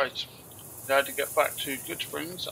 Right, now to get back to Goodsprings. Is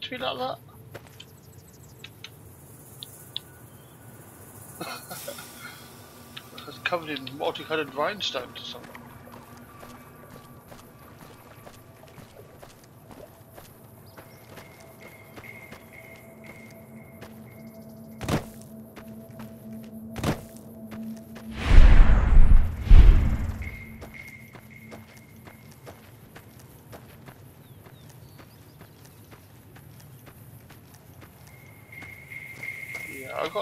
be like that? it's covered in multicolored rhinestones or something.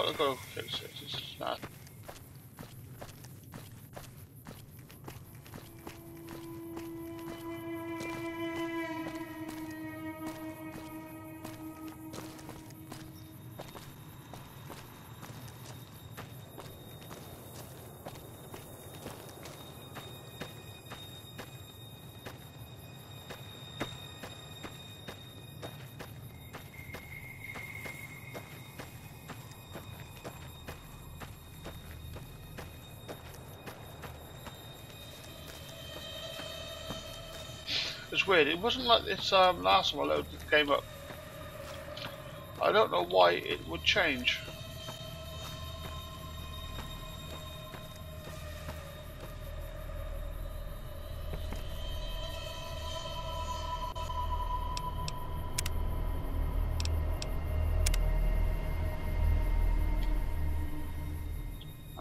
Got to go fix it. It's not. It's weird. It wasn't like this um, last time I loaded the game up. I don't know why it would change.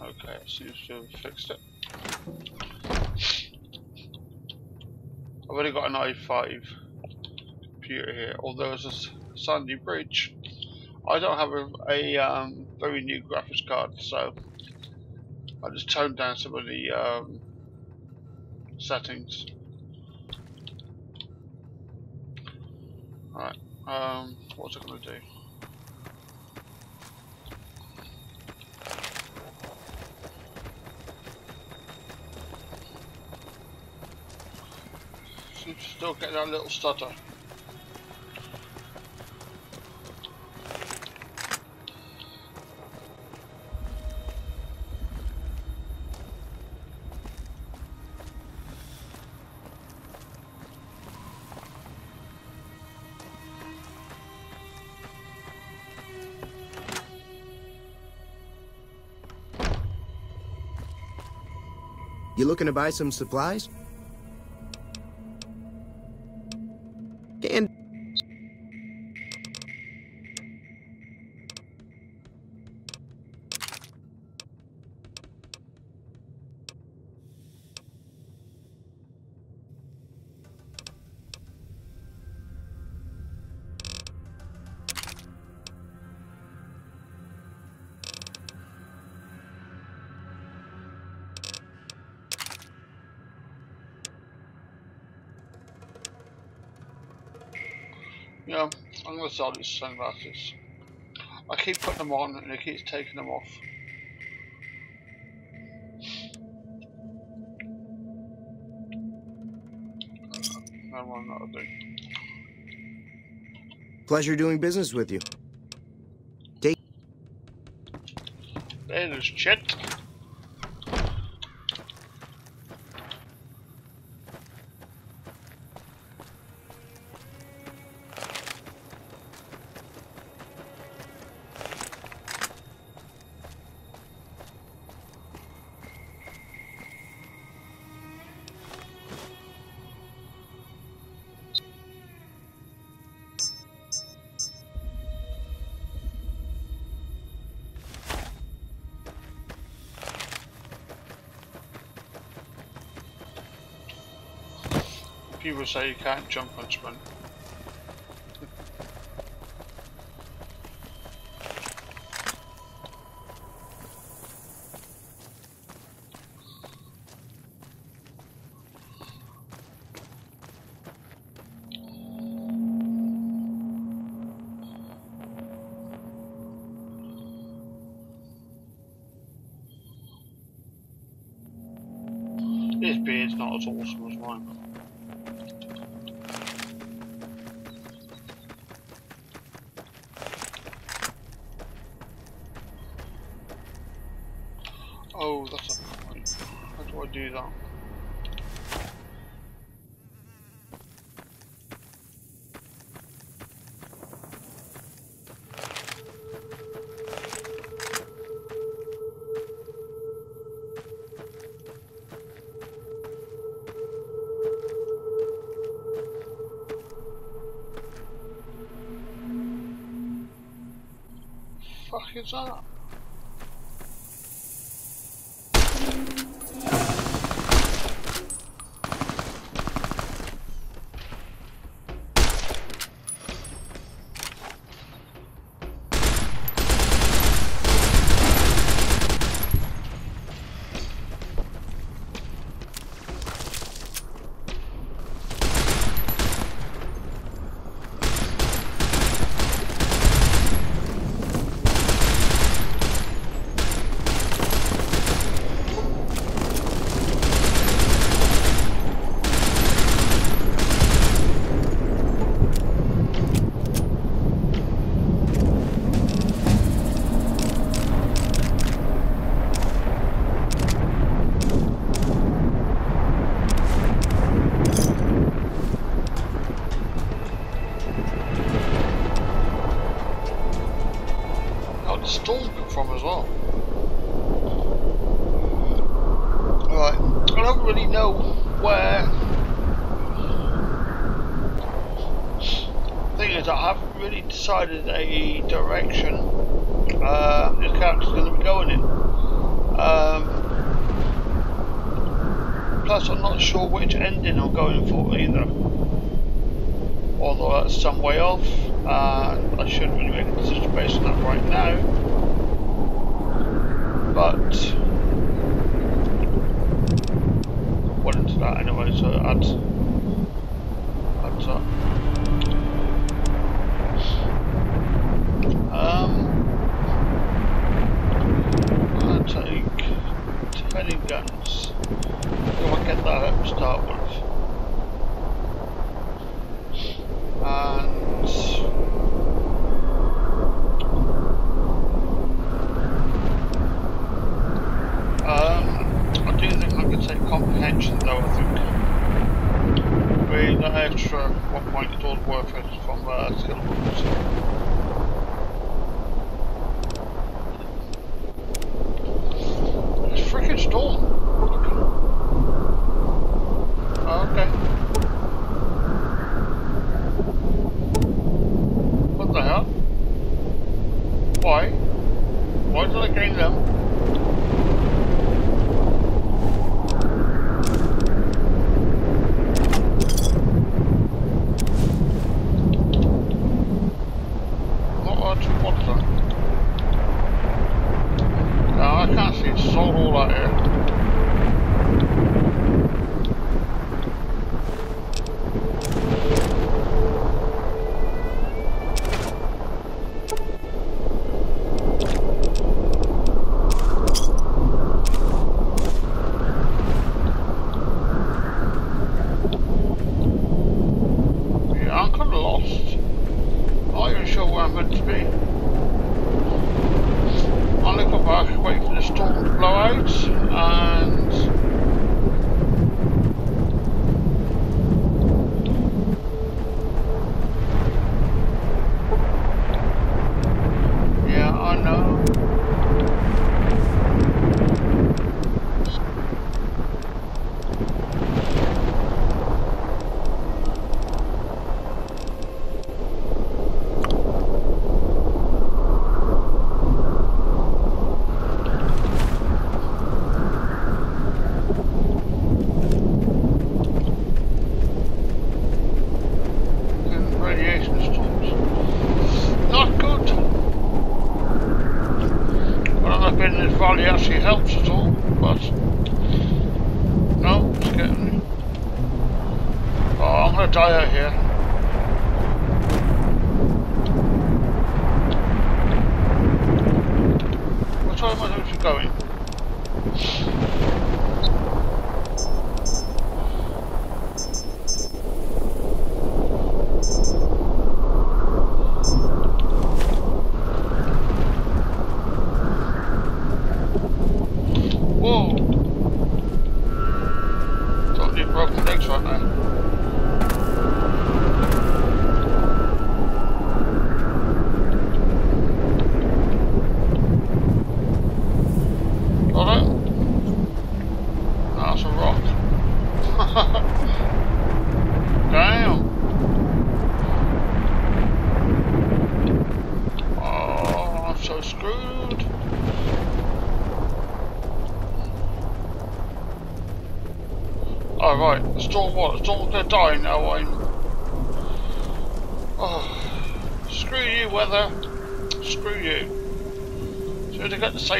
Okay, seems to have fixed it. I've only got an i5 computer here, although it's a Sandy Bridge. I don't have a, a um, very new graphics card, so I just toned down some of the um, settings. Right, um, what's it going to do? Still get that little stutter. You looking to buy some supplies? Yeah, I'm going to sell these sunglasses. I keep putting them on and it keeps taking them off. No one that'll do. pleasure doing business with you. There's Chet. People say you can't jump on sprint. it's up. decided a direction um, uh, this character's going to be going in. Um, plus, I'm not sure which ending I'm going for either. Although that's some way off, uh, I shouldn't really make a decision based on that right now.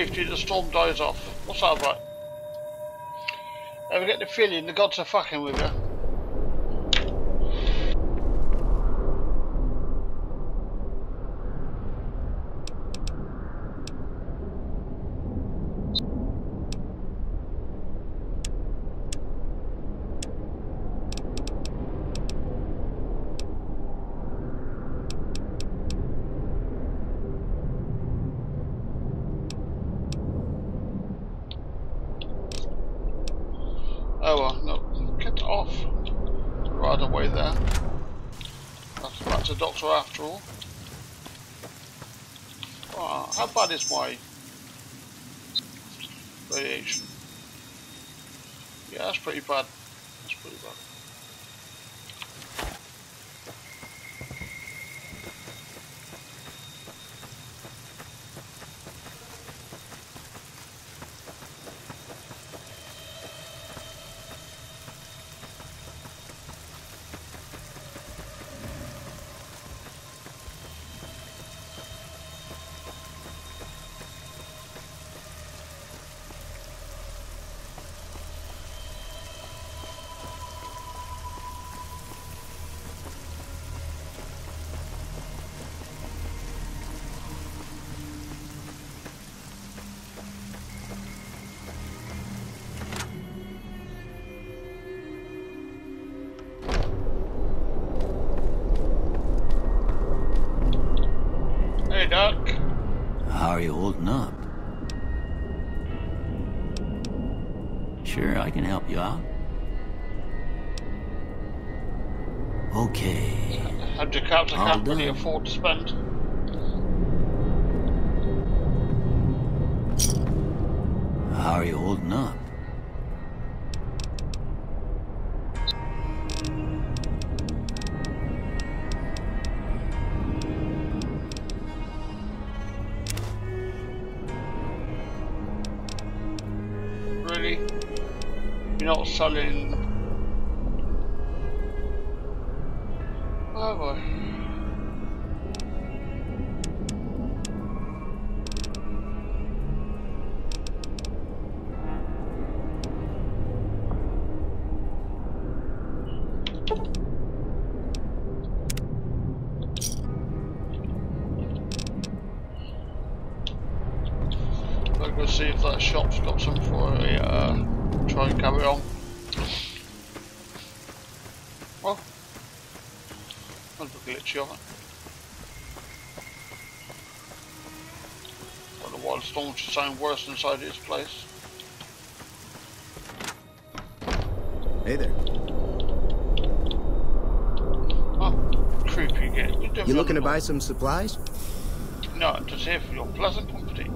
Safety, the storm dies off. What's that about? Ever get the feeling the gods are fucking with you? Oh well, no, get off. Right away there. That's, that's a doctor after all. Oh, how bad is my radiation? Yeah, that's pretty bad. That's pretty bad. Your All can't really afford to spend. How are you holding up? Glitchy. Well, the wild storm should sound worse inside this place. Hey there. Oh, creepy again. You, You looking to buy some supplies? No, just here for your pleasant company.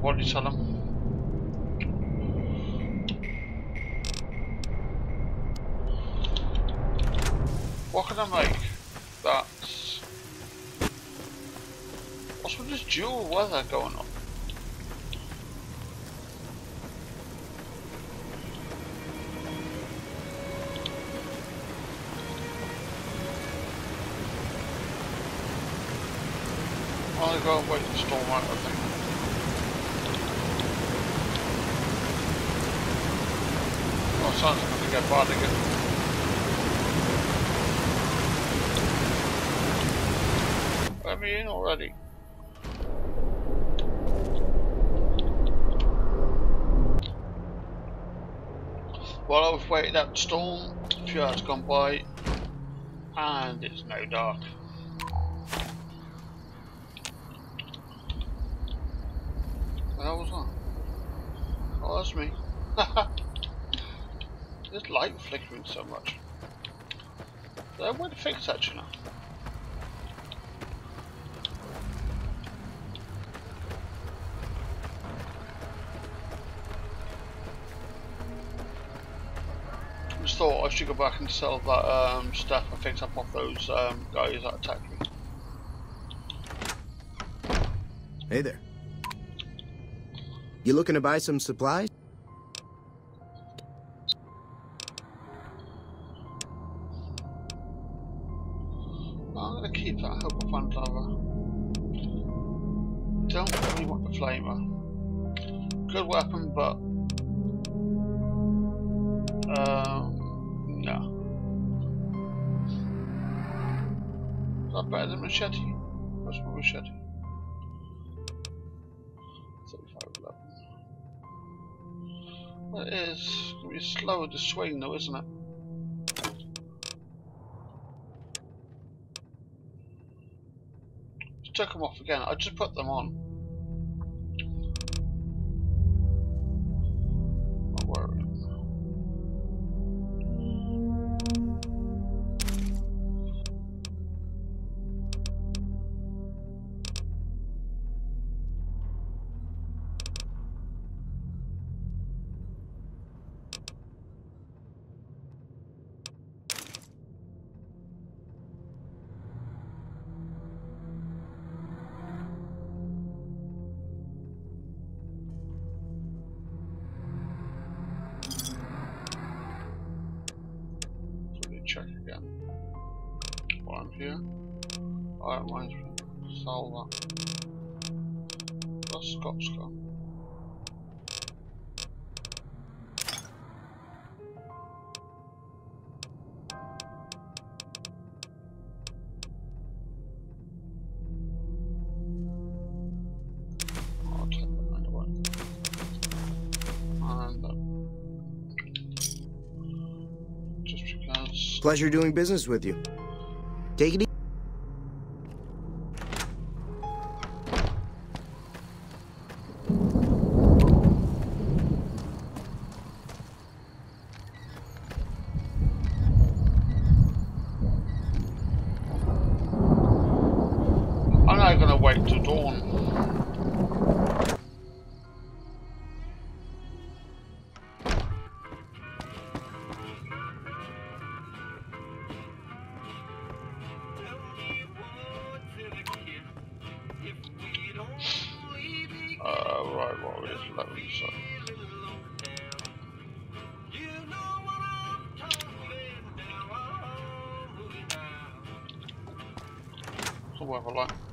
Nobody tell him. What can I make? That's... What's with this dual weather going on? I'll go and wait for the storm out, I think. Oh, get bad again. Let me in already. While I was waiting that storm, a few hours gone by, And it's now dark. Hell was that? Oh, that's me. light flickering so much. I would fix that, you know. Just thought I should go back and sell that um, stuff I picked up off those um, guys that attacked me. Hey there. You looking to buy some supplies? Machete? What's my machete? 35 Well, it is gonna be slower to swing though, isn't it? Just took them off again. I just put them on. Take that anyway. And uh, just because Pleasure doing business with you. Take it easy. Is 11, so. So weather like.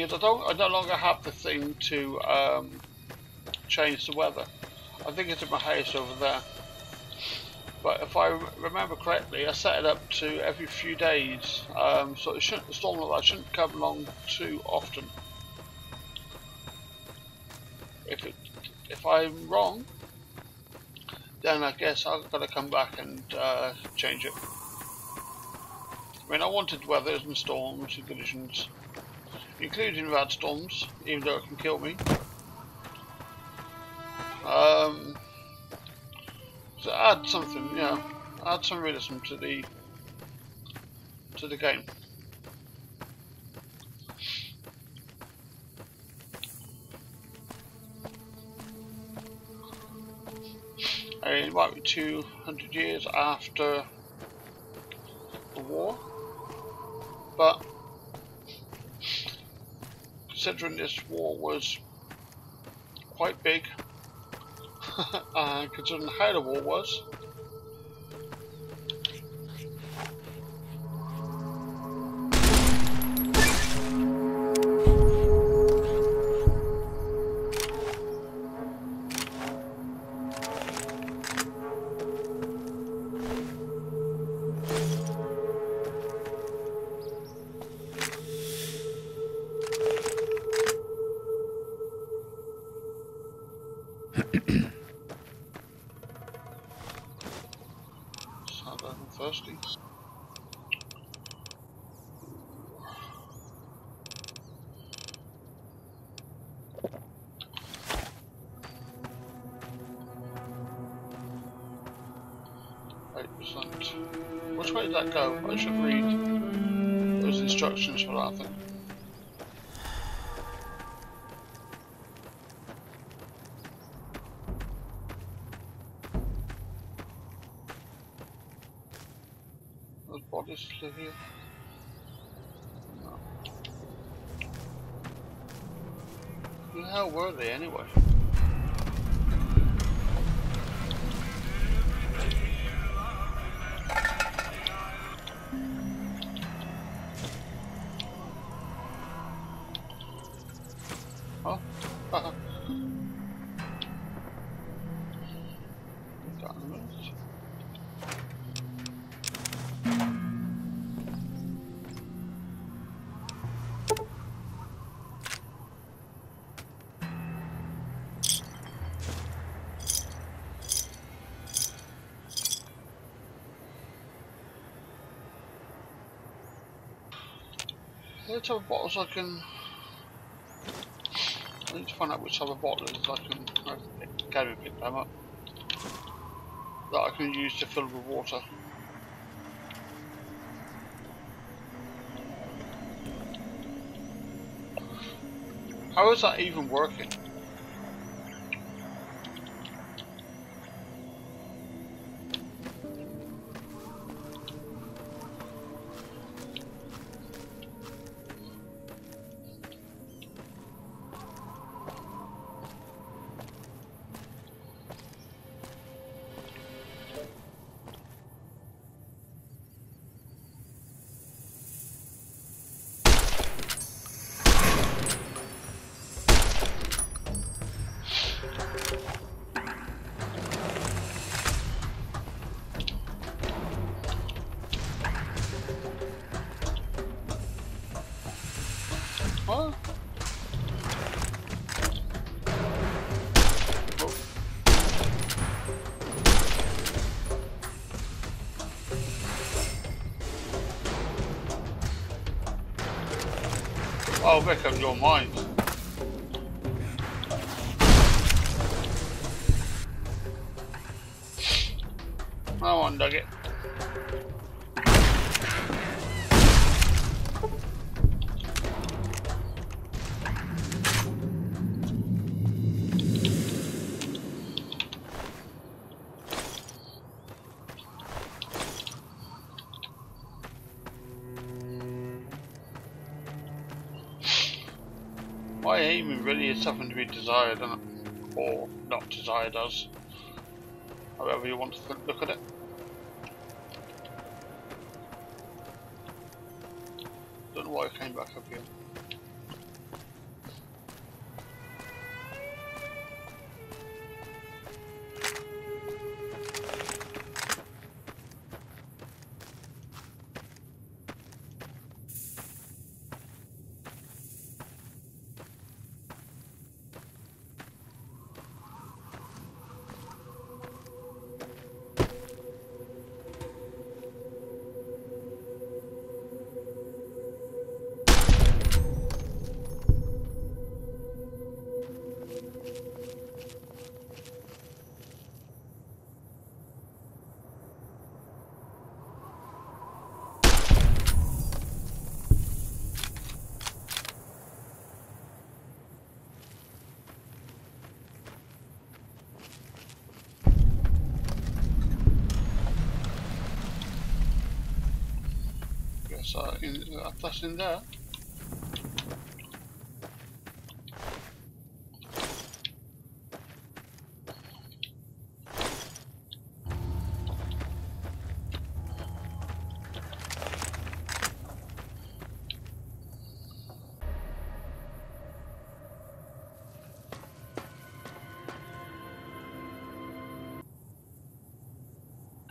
Is, I don't. I no longer have the thing to um, change the weather. I think it's in my house over there. But if I remember correctly, I set it up to every few days, um, so it shouldn't, storm like that shouldn't come along too often. If it, if I'm wrong, then I guess I've got to come back and uh, change it. I mean, I wanted weather and storms and conditions, including bad storms, even though it can kill me. Um, so add something, know, add some realism to the to the game. It might be 200 years after the war, but considering this war was quite big uh, considering how the war was. That go? I should read those instructions for that thing. Those bodies still here? No. Who the hell were they anyway? Which other bottles I can... I need to find out which other bottles I can I can pick them up. That I can use to fill with water. How is that even working? Oh, Vic, I'm your mind. Come on, Nugget. Be desired, isn't? Or not desired as. However you want to look at it. Don't know why I came back up here. Uh, in, uh, that's in there.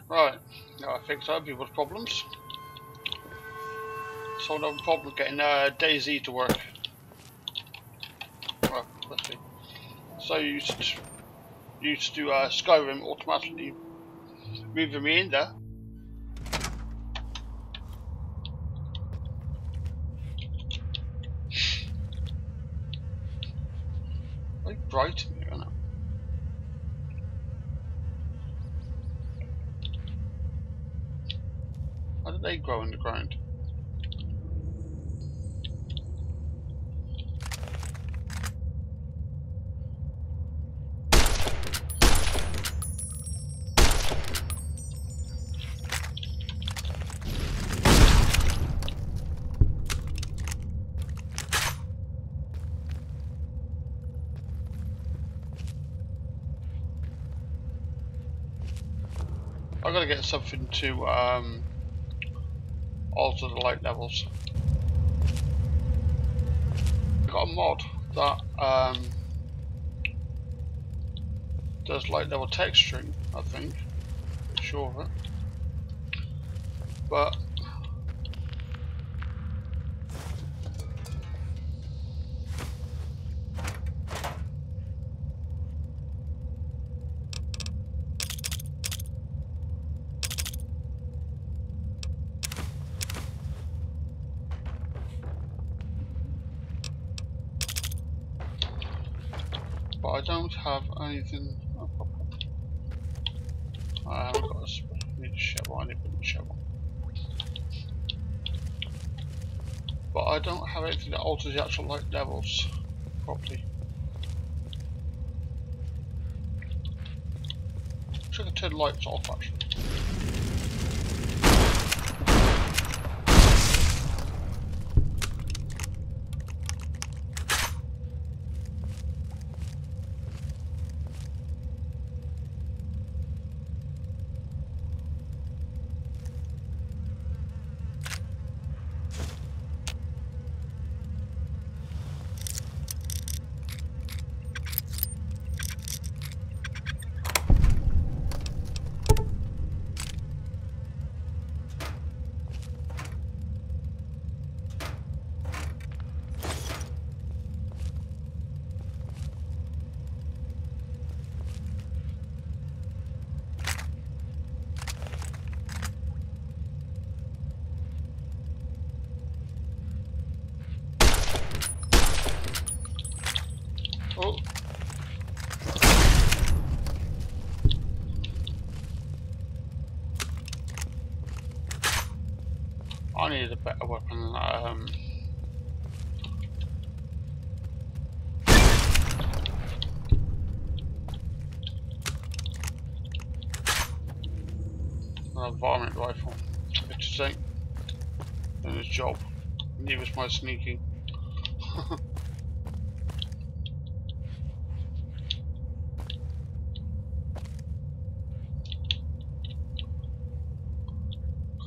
Right, now I fixed other people's problems someone having problems getting uh, Daisy to work. Well, let's see. So you used to, used to uh, Skyrim automatically moving me in there. Like. I gotta get something to um, alter the light levels. I've got a mod that um, does light level texturing, I think. Not sure of it. But I don't have anything. I haven't got a sp- need a shovel. I need a shovel. But I don't have alters the actual light levels properly. Wish I could turn lights off actually. Oh. I need a better weapon than that. Um, a varmint rifle. Interesting. Doing his job. Neither was my sneaking.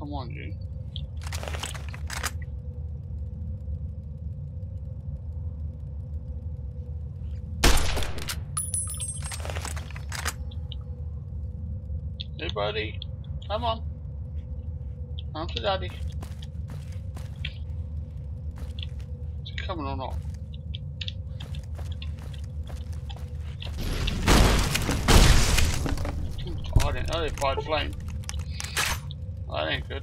Come on, G. Hey, buddy. Come on. Come to daddy. Is he coming or not? I didn't know they fired flame. That ain't good.